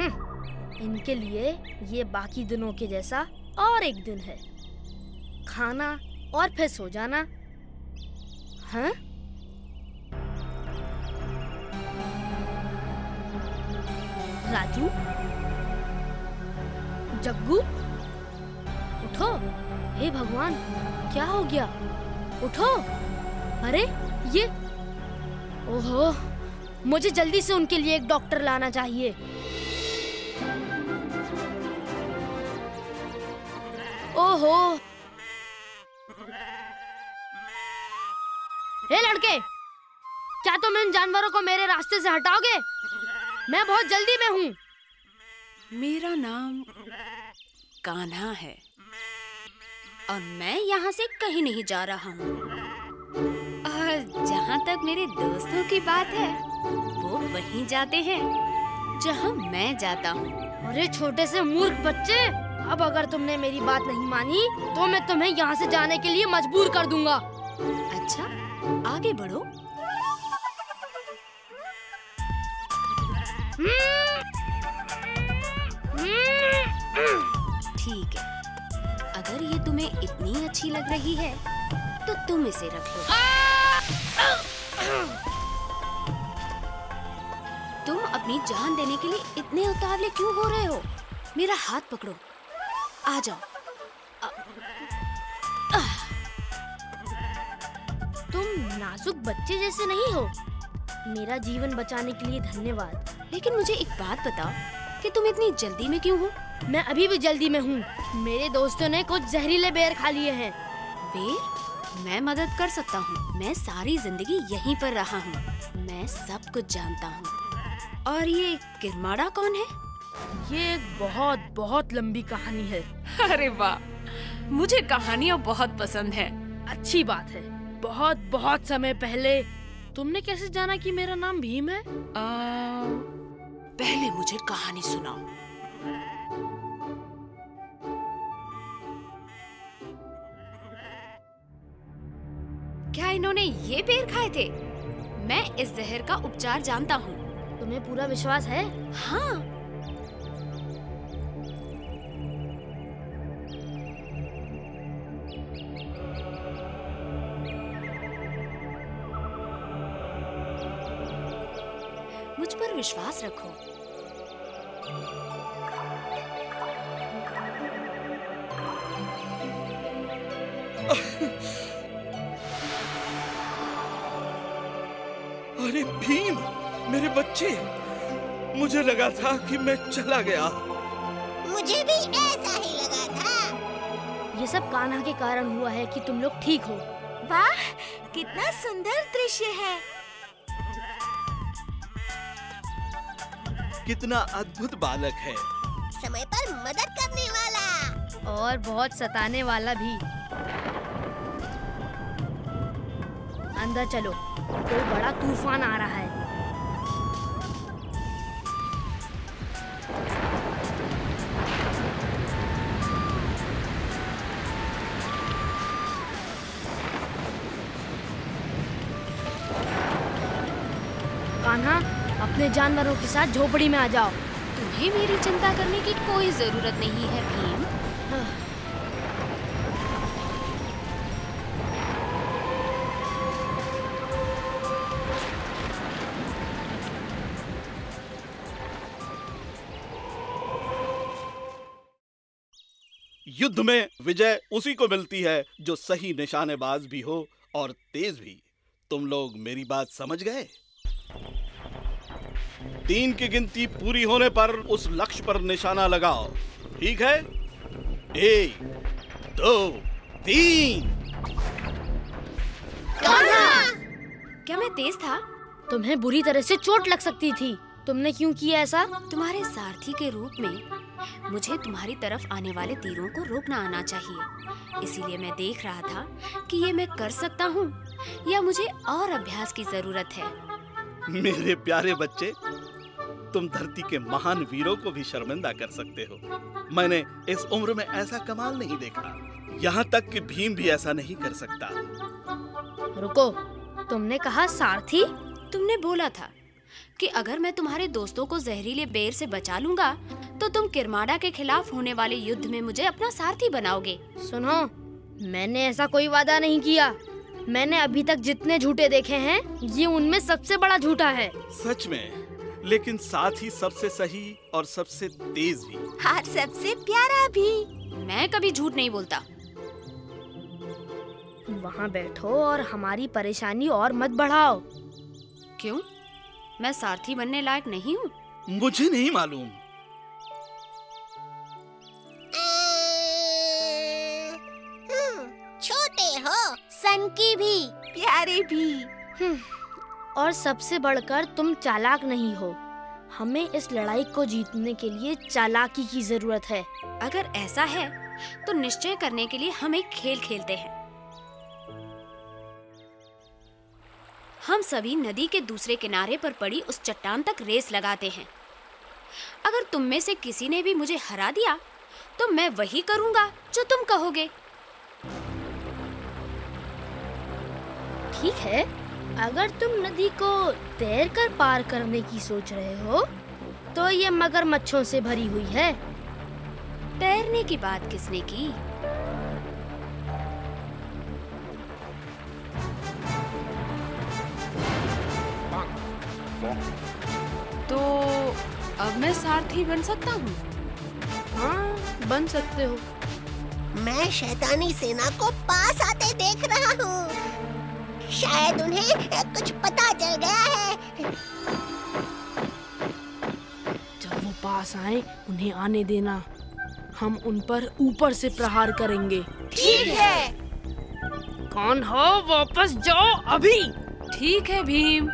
इनके लिए ये बाकी दिनों के जैसा और एक दिन है। खाना और फिर सो जाना। हाँ? राजू? जग्गू? उठो। हे भगवान, क्या हो गया? उठो। अरे, ये ओहो, मुझे जल्दी से उनके लिए एक डॉक्टर लाना चाहिए। ओहो हे लड़के क्या तुम इन जानवरों को मेरे रास्ते से हटाओगे? मैं बहुत जल्दी में हूँ। मेरा नाम कान्हा है और मैं यहाँ से कहीं नहीं जा रहा हूँ। और जहाँ तक मेरे दोस्तों की बात है वो वहीं जाते हैं जहाँ मैं जाता हूँ। अरे छोटे से मूर्ख बच्चे! अब अगर तुमने मेरी बात नहीं मानी तो मैं तुम्हें यहाँ से जाने के लिए मजबूर कर दूँगा। अच्छा आगे बढ़ो। ठीक है। अगर ये तुम्हें इतनी अच्छी लग रही है तो तुम इसे रख लो। तुम अपनी जान देने के लिए इतने उतावले क्यों हो रहे हो? मेरा हाथ पकड़ो। आ जाओ। तुम नाजुक बच्चे जैसे नहीं हो। मेरा जीवन बचाने के लिए धन्यवाद। लेकिन मुझे एक बात बताओ कि तुम इतनी जल्दी में क्यों हो? मैं अभी भी जल्दी में हूँ। मेरे दोस्तों ने कुछ जहरीले बेर खा लिए हैं। बेर? मैं मदद कर सकता हूँ। मैं सारी ज़िंदगी यहीं पर रहा हूँ। मैं सब कुछ जानता हूँ। और ये किरमाड़ा कौन है? ये एक बहुत बहुत लंबी कहानी है। अरे वाह। मुझे कहानियाँ बहुत पसंद है। अच्छी बात है। बहुत बहुत समय पहले तुमने कैसे जाना कि मेरा नाम भीम है? आ, पहले मुझे कहानी सुनाओ। क्या इन्होंने ये पेड़ खाए थे? मैं इस जहर का उपचार जानता हूँ। तुम्हें पूरा विश्वास है? हाँ। विश्वास रखो। अरे भीम मेरे बच्चे मुझे लगा था कि मैं चला गया। मुझे भी ऐसा ही लगा था। ये सब कान्हा के कारण हुआ है कि तुम लोग ठीक हो। वाह कितना सुंदर दृश्य है। कितना अद्भुत बालक है। समय पर मदद करने वाला। और बहुत सताने वाला भी। अंदर चलो कोई बड़ा तूफ़ान आ रहा है। अपने जानवरों के साथ झोपड़ी में आ जाओ। तुम्हें मेरी चिंता करने की कोई ज़रूरत नहीं है, भीम। युद्ध में विजय उसी को मिलती है जो सही निशानेबाज भी हो और तेज भी। तुम लोग मेरी बात समझ गए? तीन की गिनती पूरी होने पर उस लक्ष्य पर निशाना लगाओ। ठीक है? एक दो तीन। क्या मैं तेज था? तुम्हें बुरी तरह से चोट लग सकती थी। तुमने क्यों किया ऐसा? तुम्हारे सारथी के रूप में मुझे तुम्हारी तरफ़ आने वाले तीरों को रोकना आना चाहिए। इसीलिए मैं देख रहा था कि ये मैं कर सकता हूँ या मुझे और अभ्यास की ज़रूरत है। मेरे प्यारे बच्चे तुम धरती के महान वीरों को भी शर्मिंदा कर सकते हो। मैंने इस उम्र में ऐसा कमाल नहीं देखा। यहाँ तक कि भीम भी ऐसा नहीं कर सकता। रुको तुमने कहा सारथी? तुमने बोला था कि अगर मैं तुम्हारे दोस्तों को जहरीले बेर से बचा लूँगा तो तुम किरमाड़ा के खिलाफ होने वाले युद्ध में मुझे अपना सारथी बनाओगे। सुनो मैंने ऐसा कोई वादा नहीं किया। मैंने अभी तक जितने झूठे देखे हैं ये उनमें सबसे बड़ा झूठा है। सच में? लेकिन साथ ही सबसे सही और सबसे तेज भी। और सबसे प्यारा भी। मैं कभी झूठ नहीं बोलता। वहाँ बैठो और हमारी परेशानी और मत बढ़ाओ। क्यों? मैं सारथी बनने लायक नहीं हूँ। मुझे नहीं मालूम। हम्म, छोटे हो। सन की भी। प्यारे भी। हम्म, और सबसे बढ़कर तुम चालाक नहीं हो। हमें इस लड़ाई को जीतने के लिए चालाकी की ज़रूरत है। अगर ऐसा है तो निश्चय करने के लिए हम एक खेल खेलते हैं। हम सभी नदी के दूसरे किनारे पर पड़ी उस चट्टान तक रेस लगाते हैं। अगर तुम में से किसी ने भी मुझे हरा दिया तो मैं वही करूँगा जो तुम कहोगे। ठीक है। अगर तुम नदी को तैर कर पार करने की सोच रहे हो तो ये मगरमच्छों से भरी हुई है। तैरने की बात किसने की? तो अब मैं सारथी बन सकता हूँ? हाँ बन सकते हो। मैं शैतानी सेना को पास आते देख रहा हूँ। शायद उन्हें कुछ पता चल गया है। जब वो पास आए उन्हें आने देना। हम उन पर ऊपर से प्रहार करेंगे। ठीक है। कौन हो वापस जाओ अभी। ठीक है भीम।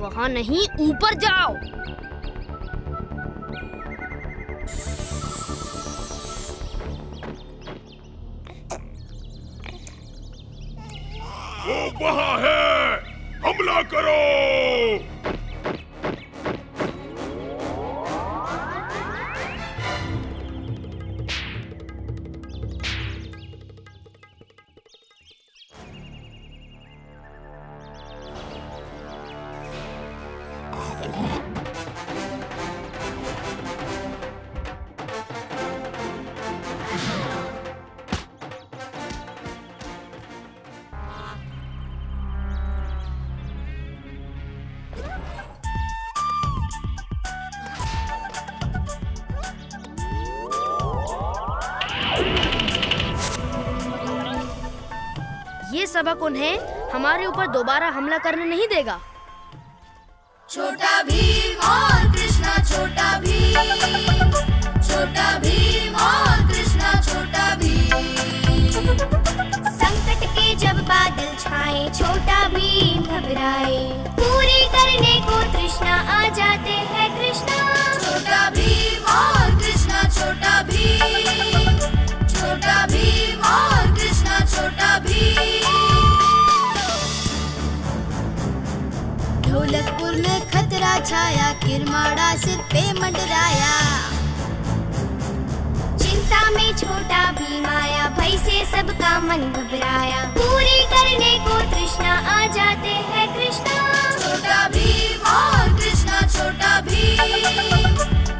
वहाँ नहीं ऊपर जाओ। वहाँ है। हमला करो। सबक उन्हें हमारे ऊपर दोबारा हमला करने नहीं देगा। छोटा भीम और कृष्णा, छोटा भीम। छोटा भीम और कृष्णा, छोटा भीम। संकट के जब बादल छाए, छोटा भीम घबराए। पूरी करने को कृष्णा आ जाते हैं कृष्णा ढोलकपुर में खतरा छाया, किरमाड़ा सिर पे मंडराया। चिंता में छोटा भीम आया भय से सबका मन घबराया। पूरी करने को कृष्णा आ जाते हैं कृष्णा। छोटा भीम और कृष्णा, छोटा भीम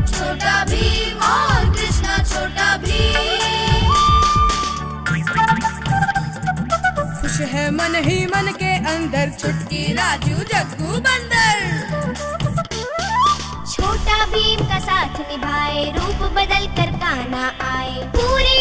छोटा भीम और कृष्णा, छोटा भीम खुश है मन ही मन के अंदर छुटकी राजू जग्गू बंदर। छोटा भीम का साथ निभाए, रूप बदल कर गाना आए। पूरी